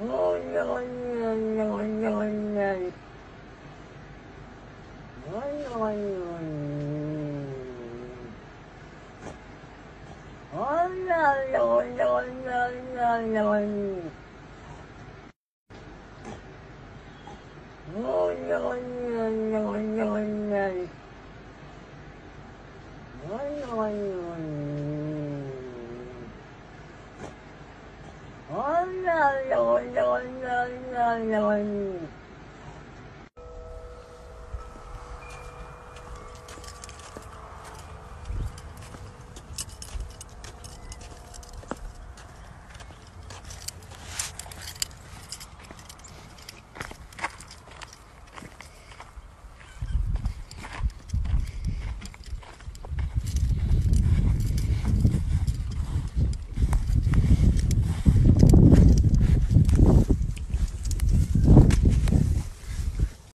Oh 哎呀呀呀呀呀呀